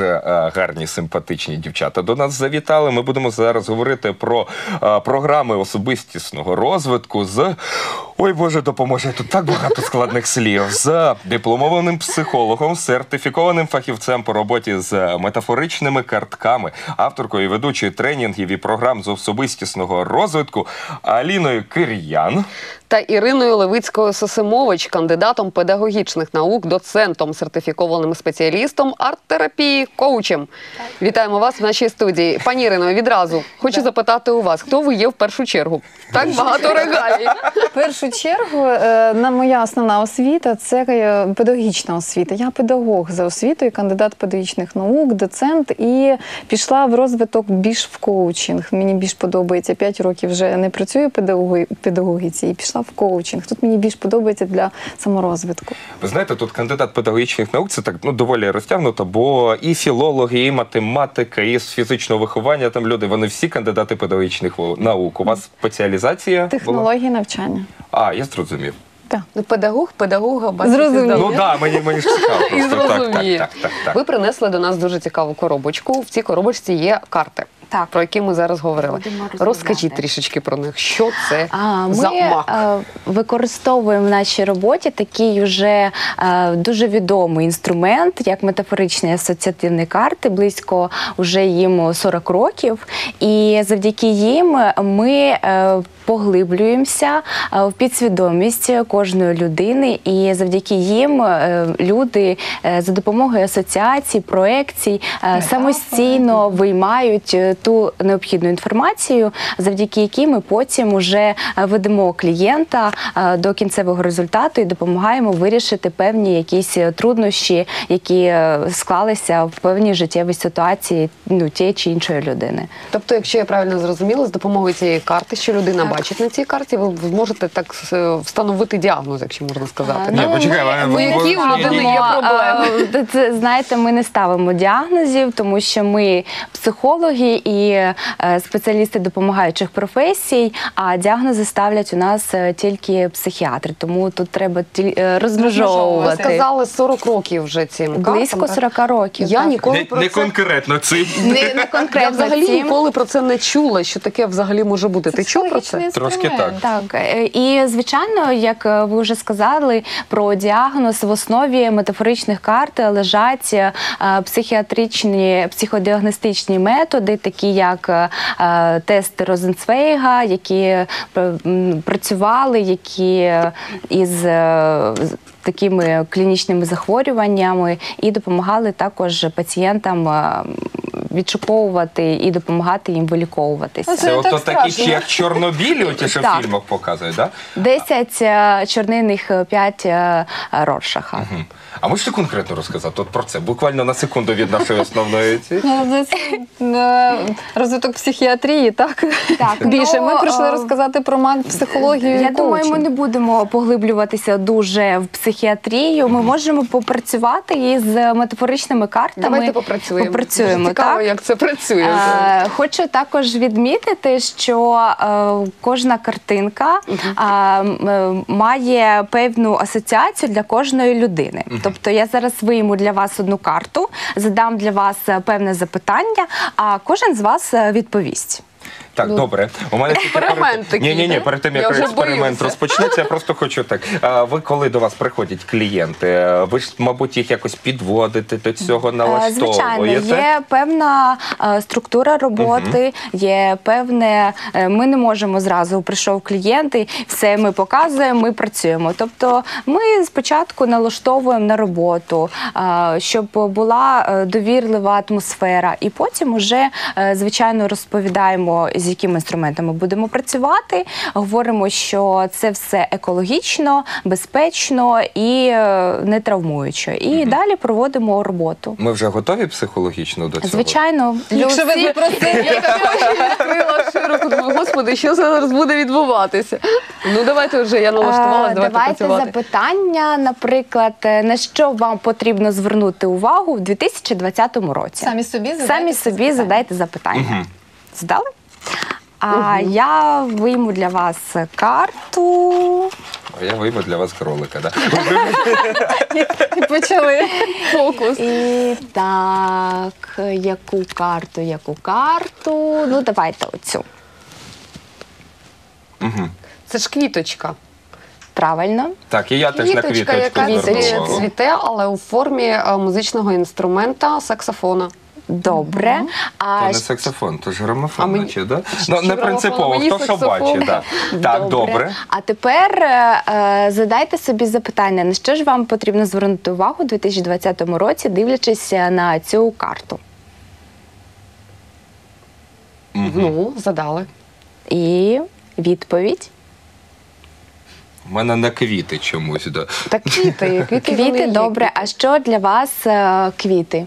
дуже е, гарні, симпатичні дівчата до нас завітали. Ми будемо зараз говорити про е, програми особистісного розвитку з ой Боже, допоможе тут так багато складних слів з дипломованим психологом, сертифікованим фахівцем по роботі з метафоричними картками, авторкою і ведучою тренінгів і програм з особистісного розвитку Аліною Кир'ян. Та Іриною Левицькою Сосимович, кандидатом педагогічних наук, доцентом, сертифікованим спеціалістом арт-терапії, коучем. Вітаємо вас в нашій студії. Пані Ірино, відразу хочу запитати у вас, хто ви є в першу чергу? Так багато регалій. В першу чергу, е, на моя основна освіта це е, педагогічна освіта. Я педагог за освітою, кандидат педагогічних наук, доцент і пішла в розвиток більш в коучинг. Мені більш подобається. П'ять років вже не працюю в педагогіці і пішла в коучинг. Тут мені більш подобається для саморозвитку. Ви знаєте, тут кандидат педагогічних наук це так ну доволі розтягнуто, бо і філологи, і математика, і з фізичного виховання там люди. Вони всі кандидати педагогічних наук. У вас спеціалізація була? Технології навчання. А, я зрозумів. Так. Ну, Педагог, педагога, бачите, Зрозумів. Ну так, мені мені ж цікаво. І просто. Так, зрозуміє. Так, так, так, так. Ви принесли до нас дуже цікаву коробочку. В цій коробочці є карти. Так. Про які ми зараз говорили. Розкажіть трішечки про них. Що це А, Ми за мак? е, використовуємо в нашій роботі такий уже е, дуже відомий інструмент, як метафоричні асоціативні карти, близько вже їм 40 років. І завдяки їм ми е, поглиблюємося е, в підсвідомість кожної людини, і завдяки їм е, люди е, за допомогою асоціацій, проекцій е, самостійно виймають е, ту необхідну інформацію, завдяки якій ми потім уже е, ведемо клієнта е, до кінцевого результату і допомагаємо вирішити певні якісь е, труднощі, які склалися в певній життєвій ситуації ну, тієї чи іншої людини. Тобто, якщо я правильно зрозуміла, з допомогою цієї карти, що людина бачить на цій карті, ви зможете так встановити діагноз, якщо можна сказати. Ні, Ну, почекай, ми- а ми які у людини є проблеми? Це, знаєте, ми не ставимо діагнозів, тому що ми психологи і е, спеціалісти допомагаючих професій, а діагнози ставлять у нас е, тільки психіатри. Тому тут треба ті- е, Ви сказали 40 років вже цим. Близько так? 40 років. Я так. ніколи Не, про не це конкретно цим. Не, не я взагалі цим. ніколи про це не чула, що таке взагалі може бути. Ти чув про це? Трошки. Так, е, і звичайно, як ви вже сказали, про діагноз в основі метафоричних карт лежать психіатричні психодіагностичні методи, такі як е, е, тести Розенцвейга, які е, працювали, які із такими клінічними захворюваннями і допомагали також пацієнтам. Відшуковувати і допомагати їм виліковуватися. Ну, Це ото так такі ще як Чорнобілі, оті, що в фільмах показують, так? 10 е, чорнильних, 5 Роршаха. Мгм. А можете конкретно розказати от про це? Буквально на секунду від нашої основної цієї. Ну, це, е, Розвиток психіатрії, так? Так, Більше. ну, Ми прийшли е, розказати про мак психологію. Я і думаю, ми не будемо поглиблюватися дуже в психіатрію. Ми можемо попрацювати із метафоричними картами. Давайте попрацюємо. Попрацюємо, Дуже Цікаво, так? як це працює. Е, Хочу також відмітити, що е, кожна картинка е, має певну асоціацію для кожної людини. Тобто я зараз вийму для вас одну карту, задам для вас е, певне запитання, а кожен з вас е, відповість. Так, добре. У мене тільки Експеримент перед... такий, ні, ні, ні, да? перед тим Я як вже експеримент боюся. розпочнеться, я просто хочу так. А ви коли до вас приходять клієнти, е, ви ж, мабуть, їх якось підводите до цього Е, налаштовуєте? Звичайно, є певна е, структура роботи, є певне. е, Ми не можемо зразу прийшов клієнт і все ми показуємо, ми працюємо. Тобто, ми спочатку налаштовуємо на роботу, е, щоб була е, довірлива атмосфера, і потім уже е, звичайно розповідаємо, з якими інструментами будемо працювати. Говоримо, що це все екологічно, безпечно і е, не травмуюче. І далі проводимо роботу. Ми вже готові психологічно до цього? Звичайно, Якщо ви запросили, Я відкрила широко, думаю, господи, що зараз буде відбуватися? Ну давайте вже я налаштувалася, Е, давайте, Давайте працювати. запитання, наприклад, е, на що вам потрібно звернути увагу в 2020 році? Самі собі задайте Самі собі задайте запитання. Здали? А я вийму для вас карту. А я вийму для вас кролика. Да? І почали фокус. І так, яку карту, яку карту? Ну, давайте оцю. Мгм. Це ж квіточка. Правильно. Так, і я теж на Квіточка, квіточку яка звернув цвіте, але у формі е, музичного інструмента саксофона. Добре. А не саксофон, то ж А грамофон, мені- наче, да? Ну, не грамофон, принципово, а мені хто що саксофон? бачить. Да. Так, добре. А тепер е, е, задайте собі запитання, на що ж вам потрібно звернути увагу у 2020 році, дивлячись е, на цю карту. Ну, задали. І відповідь. У мене на квіти чомусь. Да. Так квіти, квіти, вони Квіти, є. добре. А що для вас е, квіти?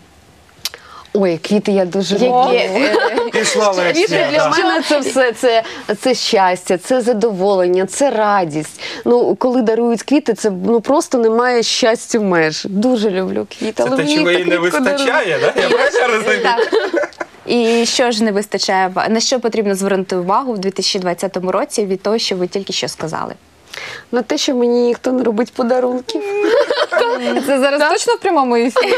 Ой, квіти я дуже люблю. е, Пішла Квіти для мене це все це, це щастя, це задоволення, це радість. Ну, коли дарують квіти, це ну просто немає щастя меж. Дуже люблю квіти. Це але те, мені чого їй так не рідко дарують. вистачає, да? Я правильно розумію? Так. І що ж не вистачає? ва- На що потрібно звернути увагу в 2020 році від того, що ви тільки що сказали? На те, що мені ніхто не робить подарунків. Це зараз точно в прямому ефірі?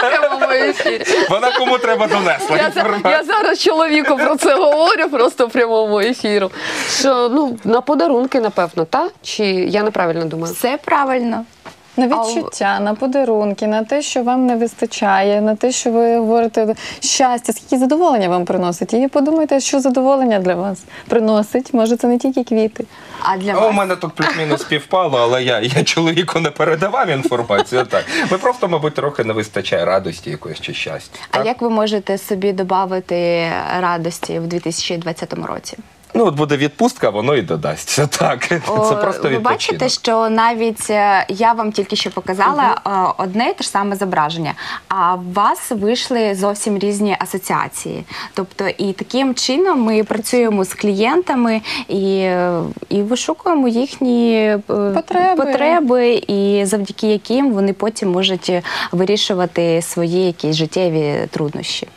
Прямо в моєму ефірі. Вона кому треба донесла Я, за- інформацію. я зараз чоловіку про це говорю просто в прямому ефіру. Що ну на подарунки, напевно, та? Чи я неправильно думаю? Все правильно. На відчуття, на подарунки, на те, що вам не вистачає, на те, що ви говорите щастя, скільки задоволення вам приносить. І подумайте, що задоволення для вас приносить. Може, це не тільки квіти. А для А У мене тут плюс-мінус співпало, але я, я чоловіку не передавав інформацію. Так. Ми просто, мабуть, трохи не вистачає радості якоїсь чи щастя. А Так? як ви можете собі додати радості в 2020 році? Ну, от буде відпустка, воно і додасться. Так. Це просто ви відпочинок. бачите, що навіть е, я вам тільки що показала е, одне і те ж саме зображення, а у вас вийшли зовсім різні асоціації. Тобто, і таким чином ми працюємо з клієнтами і, е, і вишукуємо їхні е, Потреби. потреби, і завдяки яким вони потім можуть вирішувати свої якісь життєві труднощі.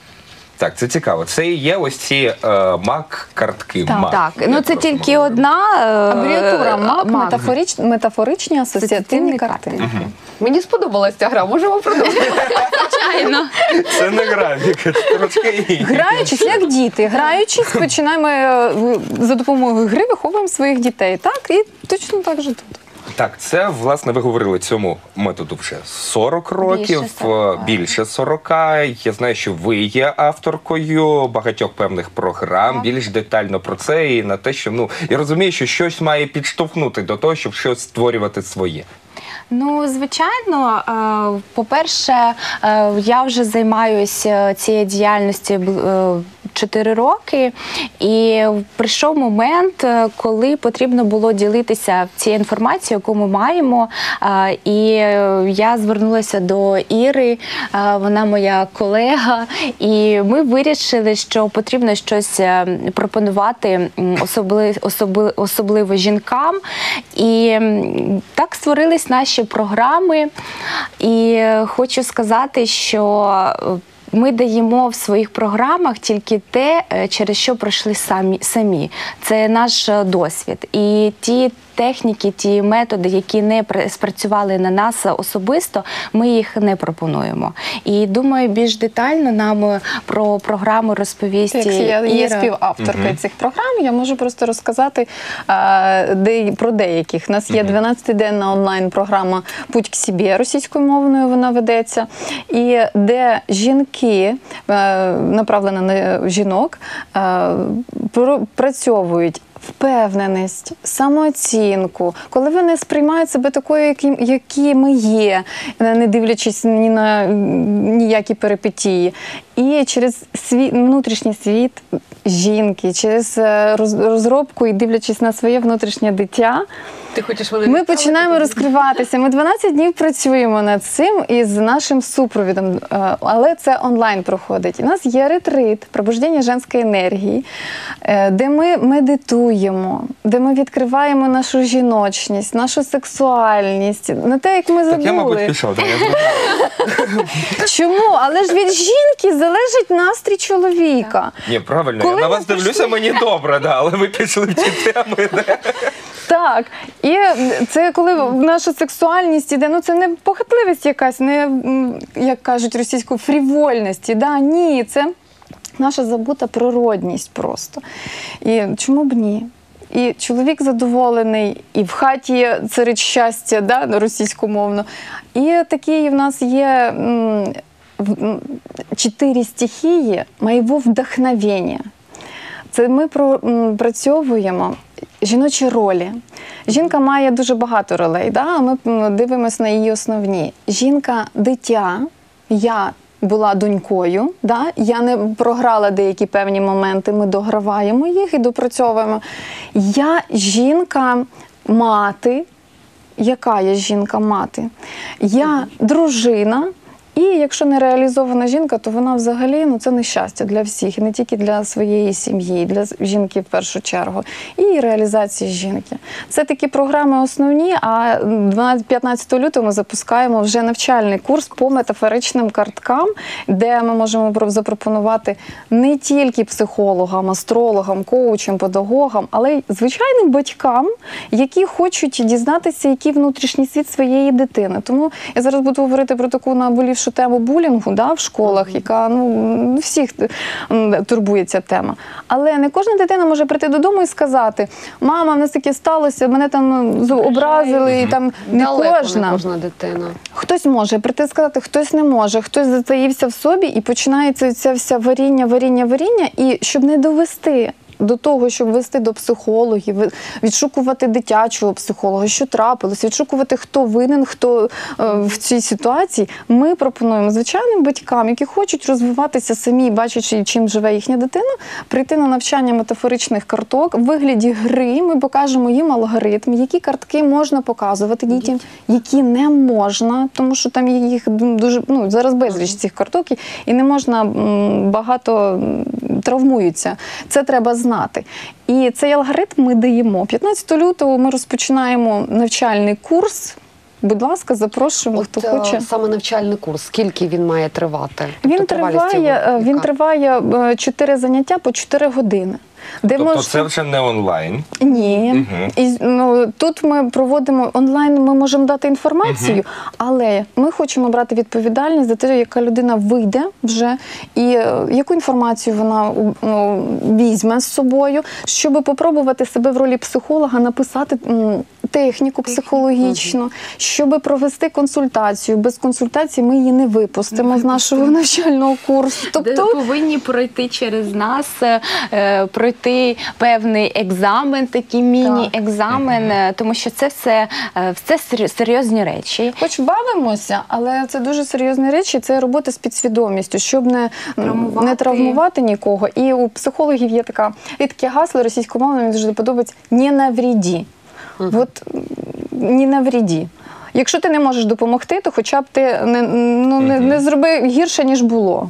Так, це цікаво. Це і є ось ці е, мак-картки. Так. мак. Так, Я ну це просто тільки говорю. одна е, Абревіатура МАК, МАК. метафорич, метафоричні асоціативні картинки. Мені сподобалася ця гра, можемо продовжити. Звичайно. Це не графік, це трошки інше. Граючись як діти, граючись, починаємо е, за допомогою гри виховуємо своїх дітей. Так, і точно так же тут. Так, це власне ви говорили цьому методу вже 40 років, Більше 40. е, більше 40. Я знаю, що ви є авторкою багатьох певних програм. Так. Більш детально про це і на те, що ну я розумію, що щось має підштовхнути до того, щоб щось створювати своє. Ну, звичайно, е, по-перше, е, я вже займаюся цією діяльністю 4 роки, і прийшов момент, е, коли потрібно було ділитися цією інформацією, яку ми маємо. І е, я звернулася до Іри, е, вона моя колега, і ми вирішили, що потрібно щось пропонувати м, особли, особливо жінкам. І так створились наші програми. І хочу сказати, що ми даємо в своїх програмах тільки те, е, через що пройшли самі самі. Це наш е, досвід. І ті техніки, ті методи, які не пр- спрацювали на нас особисто, ми їх не пропонуємо. І думаю, більш детально нам е, про програму розповість. Якщо я є Іра. співавторкою цих програм, я можу просто розказати де, про деяких. У нас є 12-денна онлайн-програма Путь к собі російською мовною вона ведеться, і де жінки, е, направлена на жінок, е, пропрацьовують впевненість, самооцінку, коли вони сприймають себе такою, які, які ми є, не дивлячись ні на ніякі перипетії. І через свій внутрішній світ жінки, через е, розробку і дивлячись на своє внутрішнє дитя, Ти хочеш мене ми починаємо розкриватися. Ми 12 днів працюємо над цим із нашим супровідом, е, але це онлайн проходить. У нас є ретрит, пробуждення женської енергії, е, де ми медитуємо. Танцюємо, де ми відкриваємо нашу жіночність, нашу сексуальність, не те, як ми забули. Так я, мабуть, пішов. я. Чому? Але ж від жінки залежить настрій чоловіка. Ні, правильно, Коли я на вас дивлюся, мені добре, да, але ви пішли в ті теми. Да. Так, і це коли наша сексуальність іде, ну це не похитливість якась, не як кажуть російською, фрівольність. Да? Ні, це наша забута природність просто. І чому б ні? І чоловік задоволений, і в хаті царить щастя, да, російськомовно. І такі в нас є чотири стихії моєго вдохновення. Це ми пропрацьовуємо жіночі ролі. Жінка має дуже багато ролей, да? а ми дивимося на її основні. Жінка дитя, я була донькою, да? я не програла деякі певні моменти, ми дограваємо їх і допрацьовуємо. Я жінка мати. Яка я жінка-мати? Я дружина. І якщо не реалізована жінка, то вона взагалі ну це нещастя для всіх, і не тільки для своєї сім'ї, для жінки в першу чергу, і реалізації жінки. Це такі програми основні. А 12 15 лютого ми запускаємо вже навчальний курс по метафоричним карткам, де ми можемо запропонувати не тільки психологам, астрологам, коучам, педагогам, але й звичайним батькам, які хочуть дізнатися, який внутрішній світ своєї дитини. Тому я зараз буду говорити про таку наболівшу тему булінгу да, в школах, яка ну всіх турбує ця тема. Але не кожна дитина може прийти додому і сказати: мама, в нас таке сталося, мене там образили, і там не Далеко кожна. не кожна дитина. Хтось може прийти і сказати, хтось не може, хтось затаївся в собі, і починається ця вся варіння, варіння, варіння. І щоб не довести до того, щоб вести до психологів, відшукувати дитячого психолога, що трапилось, відшукувати, хто винен, хто е, в цій ситуації. Ми пропонуємо звичайним батькам, які хочуть розвиватися самі, бачачи, чим живе їхня дитина, прийти на навчання метафоричних карток в вигляді гри. Ми покажемо їм алгоритм, які картки можна показувати дітям, які не можна, тому що там їх дуже ну зараз безліч цих карток, і- не можна багато травмуються. Це треба знати. І цей алгоритм ми даємо. 15 лютого ми розпочинаємо навчальний курс. Будь ласка, запрошуємо, От хто е, хоче. саме навчальний курс, скільки він має тривати? Він Тобто триває, його е, він триває е, чотири заняття по 4 години. Де Тобто мож- це вже не онлайн. Ні. Мгм. І, ну, тут ми проводимо онлайн, ми можемо дати інформацію, але ми хочемо брати відповідальність за те, яка людина вийде вже, і е, яку інформацію вона ну, візьме з собою, щоб попробувати себе в ролі психолога, написати техніку психологічну, щоб провести консультацію. Без консультації ми її не випустимо з нашого навчального курсу. Тобто повинні пройти через нас, е, е, пройти певний екзамен, такий міні-екзамен, е, тому що це все, все серйозні речі. Хоч бавимося, але це дуже серйозні речі. Це робота з підсвідомістю, щоб не Травмувати. не травмувати нікого. І у психологів є така є таке гасло російськомовне, мені дуже подобається не навріді. От ні не навріді. Якщо ти не можеш допомогти, то хоча б ти не, ну, не, не зроби гірше, ніж було.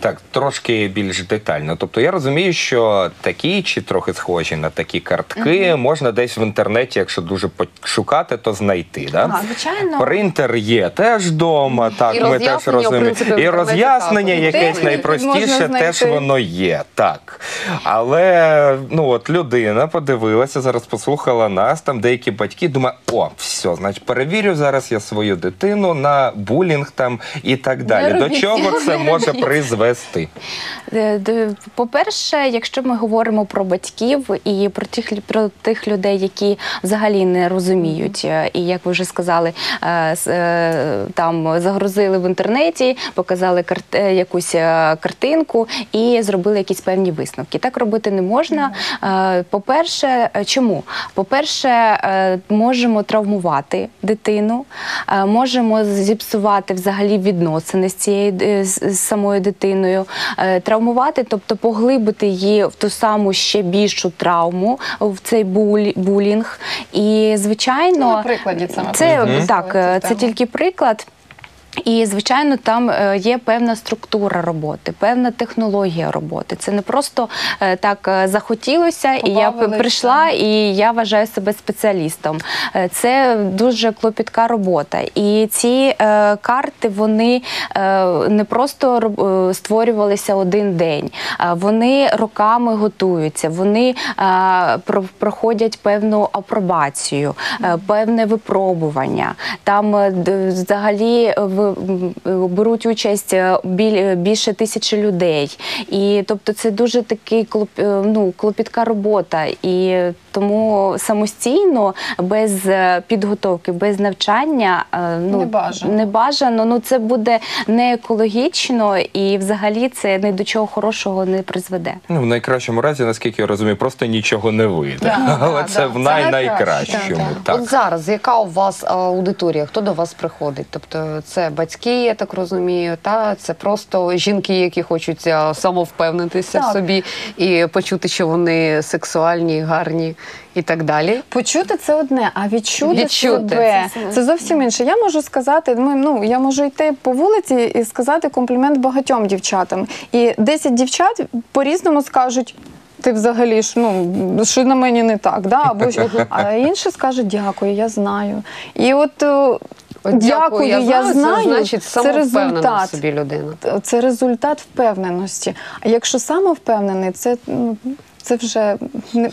Так, трошки більш детально. Тобто я розумію, що такі чи трохи схожі на такі картки можна десь в інтернеті, якщо дуже пошукати, то знайти. Да? Так, звичайно. Принтер є теж вдома, так І ми теж роз'яснення, в розуміємо. принципі, в І інтернеті роз'яснення також. якесь найпростіше, теж знайти. воно є. Так. Але ну от людина подивилася, зараз послухала нас, там деякі батьки думає, о, все, значить, перевірю зараз я свою дитину на булінг там і так далі. До чого це може призвести? Е, По-перше, якщо ми говоримо про батьків і про тих, про тих людей, які взагалі не розуміють, е, і як ви вже сказали, е, там загрузили в інтернеті, показали карт- якусь картинку і зробили якісь певні висновки. Так робити не можна. По-перше, чому? По-перше, можемо травмувати дитину, можемо зіпсувати взагалі відносини з цією з самою дитиною, е, травмувати, тобто поглибити її в ту саму ще більшу травму, в цей буль, булінг. І звичайно, на прикладі це це так, це тільки приклад. І, звичайно, там е, є певна структура роботи, певна технологія роботи. Це не просто е, так е, захотілося, і я прийшла, і я вважаю себе спеціалістом. Це дуже клопітка робота. І ці е, карти вони е, не просто створювалися один день, вони роками готуються, вони е, проходять певну апробацію, е, певне випробування. Там е, взагалі в- м, беруть участь е, біль- більше тисячі людей. І тобто це дуже такий е, ну, клопітка робота. І тому самостійно, без е, підготовки, без навчання е, ну, Не бажано. не бажано. Ну це буде не екологічно і взагалі це ні до чого хорошого не призведе. Ну, в найкращому разі, наскільки я розумію, просто нічого не вийде. Да, Але да, це да. в най найкращому. Так, Так. От зараз яка у вас аудиторія? Хто до вас приходить? Тобто це батьки, я так розумію, та це просто жінки, які хочуть самовпевнитися в собі і почути, що вони сексуальні, гарні і так далі. Почути це одне, а відчути, Відчути. себе Це- це зовсім інше. Я можу сказати, ми, ну я можу йти по вулиці і сказати комплімент багатьом дівчатам. І 10 дівчат по-різному скажуть. Ти взагалі ж ну що на мені не так, да? або а інші скажуть дякую, я знаю. І от, е, От дякую, я знаю, це значить це результат. собі людина. Це результат впевненості. А якщо самовпевнений, це ну, це вже не,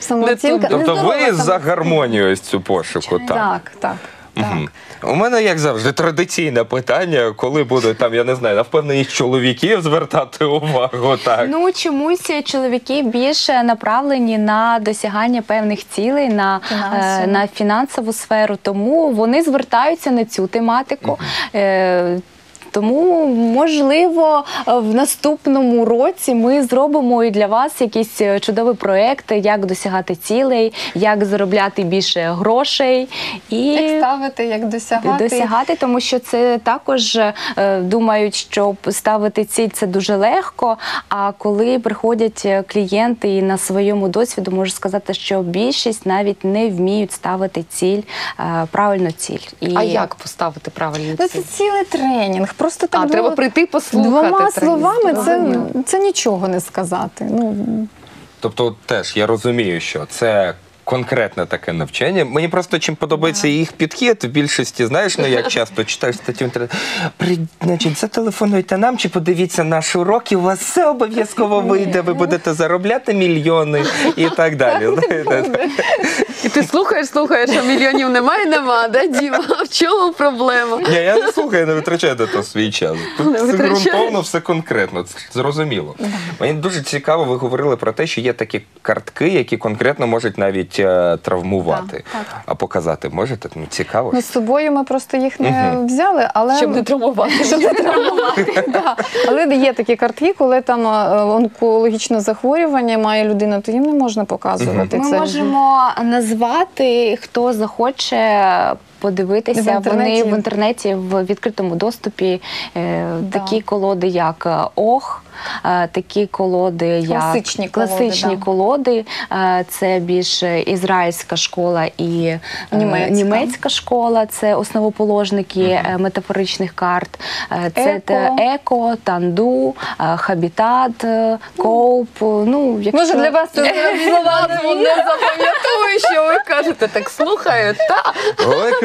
самооцінка. Не Тобто нездорова ви за гармонію ось цю пошуку, так. Так, так. так. У мене, як завжди, традиційне питання, коли буде там, я не знаю, на впевненість чоловіків звертати увагу. Так. Ну чомусь чоловіки більше направлені на досягання певних цілей, на, е, на фінансову сферу, тому вони звертаються на цю тематику. Е, тому, можливо, в наступному році ми зробимо і для вас якісь е, чудові проекти, як досягати цілей, як заробляти більше грошей і Як ставити, як досягати. досягати, тому що це також е, думають, що ставити ціль це дуже легко. А коли приходять е, клієнти і на своєму досвіду можу сказати, що більшість навіть не вміють ставити ціль, правильно ціль. І А як поставити правильні Ну, цілі? це цілий тренінг. Просто так А, треба двома- прийти послухати. Двома словами це, це нічого не сказати. Ну, Тобто, теж я розумію, що це. Конкретне таке навчання. Мені просто чим подобається їх підхід. В більшості, знаєш, ну як часто читаєш статтю в інтернеті, «При- значить, зателефонуйте нам чи подивіться наш урок, і у вас все обов'язково вийде. Ви будете заробляти мільйони і так далі. Знаєте, І ти слухаєш, слухаєш, а мільйонів немає, нема, да, Діма? В чому проблема? Ні, я не слухаю, не витрачайте то свій час. Тут Не все витрачаю. ґрунтовно, все конкретно, це зрозуміло. Мені дуже цікаво, ви говорили про те, що є такі картки, які конкретно можуть навіть травмувати. Так, так. А показати можете? Ну, цікаво. ну, з собою ми просто їх не Мгм. взяли, але Щоб не травмувати. Щоб не травмувати. да. Але є такі картки, коли там е, онкологічне захворювання має людина, то їм не можна показувати ми це. можемо назвати, хто захоче. Подивитися, В вони в інтернеті в відкритому доступі е, Да. такі колоди, як е, ОХ, е, такі колоди, як Класичні колоди, класичні да. колоди. Е, це більш ізраїльська школа і е, Німецька. німецька школа. Це основоположники е, метафоричних карт. Е, Це Еко. те- еко, танду, е, хабітат, е, коуп. Ну, якщо... Може для вас це слова не запам'ятовую, що ви кажете. Так слухаю, та.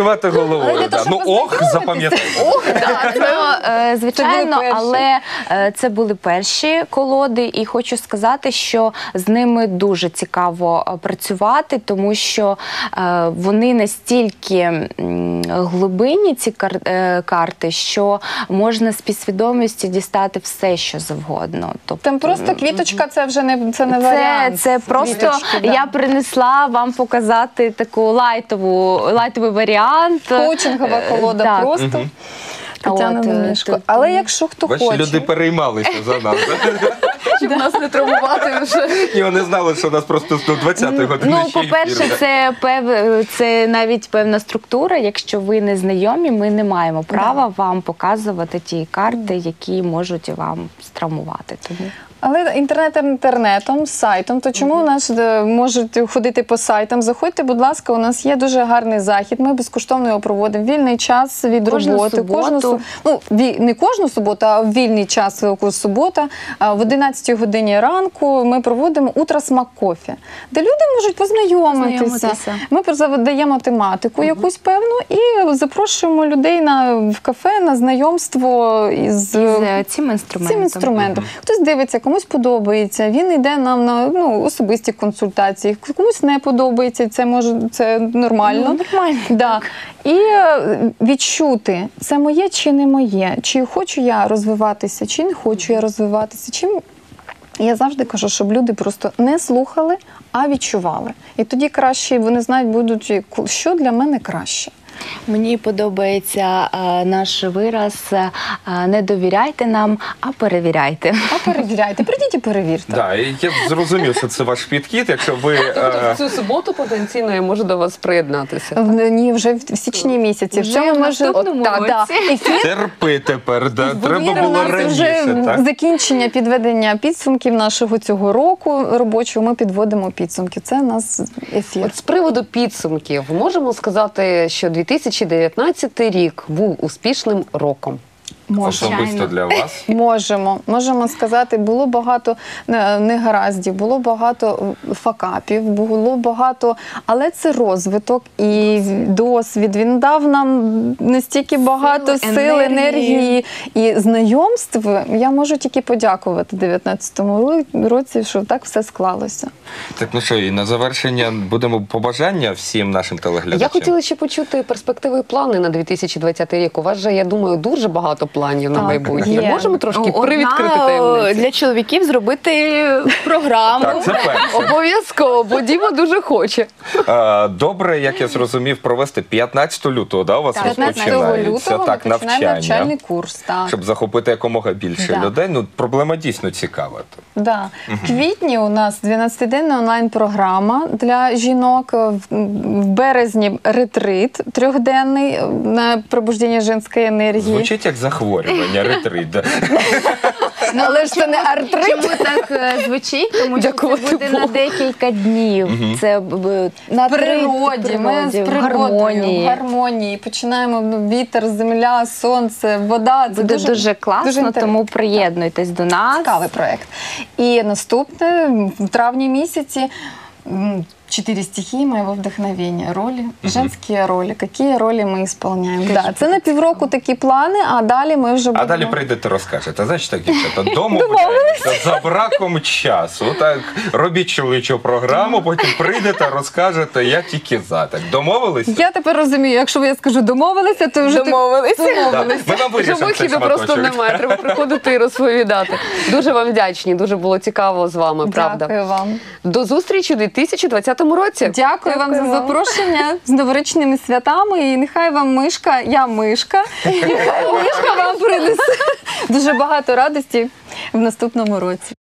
Кивати Але головою. для да. того, Ну, щоб ох, познайомитися. запам'ятайте. Ох, так. Ну, е, звичайно, перші. але е, це були перші колоди, і хочу сказати, що з ними дуже цікаво е, працювати, тому що е, вони настільки м, глибинні, ці кар- е, карти, що можна з підсвідомості дістати все, що завгодно. Тобто, Там просто квіточка, це вже не це не це, варіант. це просто Квіточки, да. я принесла вам показати таку лайтову лайтовий варіант. Коучингова Е, колода так. просто. Угу. Тетяна От, е, Але якщо хто Бачите, хоче, люди переймалися за нас. Щоб нас не травмувати вже. Ні, вони знали, що у нас просто до 20-ї години. Ну, ще по-перше, ефір. це пев... це навіть певна структура. Якщо ви не знайомі, ми не маємо права вам показувати ті карти, які можуть вам стравмувати. Тому Але інтернет інтернетом, сайтом, то чому у нас е, можуть ходити по сайтам? Заходьте, будь ласка, у нас є дуже гарний захід. Ми безкоштовно його проводимо. Вільний час від Кожну роботи. суботу. Кожну су- ну, ві- не кожну суботу, а в вільний час яку субота. А В 11 годині ранку ми проводимо утро смак кофі, де люди можуть познайомитися. Ми задаємо тематику якусь певну і запрошуємо людей на в кафе на знайомство із, з е, цим інструментом. цим інструментом. Хтось дивиться, комусь подобається. Він йде нам на ну, особисті консультації, комусь не подобається. Це може це нормально. Ну, нормально. Да. І е, відчути, це моє чи не моє, чи хочу я розвиватися, чи не хочу я розвиватися. Чим я завжди кажу, щоб люди просто не слухали, а відчували. І тоді краще вони знають, будуть, що для мене краще. Мені подобається е, наш вираз е, не довіряйте нам, а перевіряйте. А перевіряйте, прийдіть і перевірте. Да, і я зрозумів, що це ваш підхід. Якщо ви Тобто е, в цю суботу потенційно я можу до вас приєднатися. В- Ні, вже в в січні місяці. Вже в наступному От, так, році. ефір. терпи тепер, да, треба у було нас раніше. вже Так? закінчення підведення підсумків нашого цього року робочого. Ми підводимо підсумки. Це у нас ефір. От з приводу підсумків можемо сказати, що 2019 рік був успішним роком. Можемо. Особисто для вас. Можемо, можемо сказати, було багато е, негараздів, було багато факапів, було багато, але це розвиток і досвід. Він дав нам настільки багато Сил, сил, енергії. енергії і знайомств. Я можу тільки подякувати 19-му році, що так все склалося. Так, ну що, і на завершення будемо побажання всім нашим телеглядачам. Я хотіла ще почути перспективи і плани на 2020 рік. У вас же, я думаю, дуже багато планів на майбутнє. є. Можемо трошки Одна, привідкрити о, таємниці? для чоловіків зробити програму. Так, це перше. Обов'язково, бо Діма дуже хоче. Е, Добре, як я зрозумів, провести 15 лютого, да, у вас 15 розпочинається лютого так, ми починаємо навчання. навчальний курс. Так. Щоб захопити якомога більше Да. людей. Ну, проблема дійсно цікава. Да. В квітні у нас 12-денна онлайн-програма для жінок. В в березні ретрит трьохденний е, на пробуждення жінської енергії. Звучить як захворювання, ретрит. Ну, але ж це не артрит. Чому так е, звучить? Тому що Дякувати це буде на Богу. декілька днів. Це б- на В природі, ми з в природою, в гармонії. гармонії. Починаємо ну, вітер, земля, сонце, вода. Це Буде дуже, класно, тому приєднуйтесь до нас. Цікавий проект. І наступне в травні місяці. м, Четыре стихии моего вдохновения. Роли, женские роли. Какие роли мы исполняем? Да, це на півроку такі плани, а далі ми вже А будемо... далі прийдете, розкажете. Значить так, дівчата, домовляєтеся за браком часу. Так, робіть чоловічу програму, потім прийдете, розкажете, я тільки за. Так, домовилися? Я тепер розумію, якщо я скажу домовилися, то вже ти- Домовилися. Да. домовилися. Ми вам Вже вирішимо цей вихіду просто шматочок. немає. Треба приходити і розповідати. Дуже вам вдячні, дуже було цікаво з вами, правда. Дякую вам. До зустрічі у 2020 році. Дякую, вам за запрошення з новорічними святами. І нехай вам мишка, я мишка, і нехай мишка вам принесе дуже багато радості в наступному році.